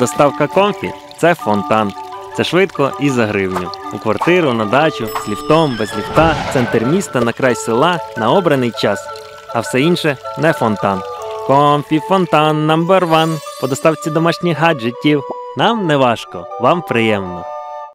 Доставка Comfy це фонтан. Це швидко і за гривню. У квартиру, на дачу, з ліфтом, без ліфта, центр міста, на край села, на обраний час. А все інше не фонтан. Comfy фонтан number one. По доставці домашніх гаджетів. Нам не важко, вам приємно.